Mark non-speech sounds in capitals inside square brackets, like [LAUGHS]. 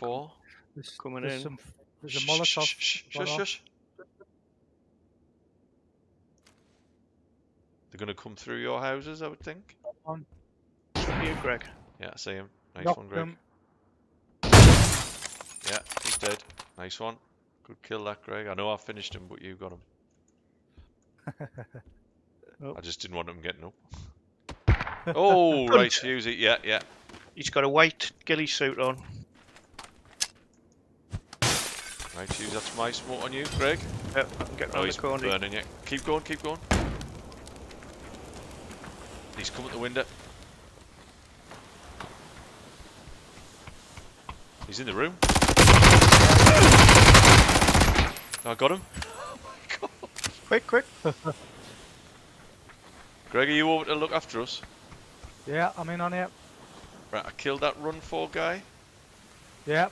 four. There's, Coming there's in. Some, there's a Molotov. Shh, shh, gone shush, shush. They're gonna come through your houses, I would think. Here, Greg. Yeah, I see him. Nice Knocked one, Greg. him. Yeah, he's dead. Nice one. Good kill that, Greg. I know I finished him, but you got him. [LAUGHS] Oh. I just didn't want him getting up. [LAUGHS] Oh, [LAUGHS] right, use it. Yeah, yeah. He's got a white ghillie suit on. Right, use that's my smoke on you, Greg. Yep, I can get Oh, round he's the corner. burning you. Keep going, keep going. He's come at the window. He's in the room. I got him. [LAUGHS] Quick, quick. [LAUGHS] Greg, are you over to look after us? Yeah, I'm in on it. Right, I killed that run for guy. Yeah.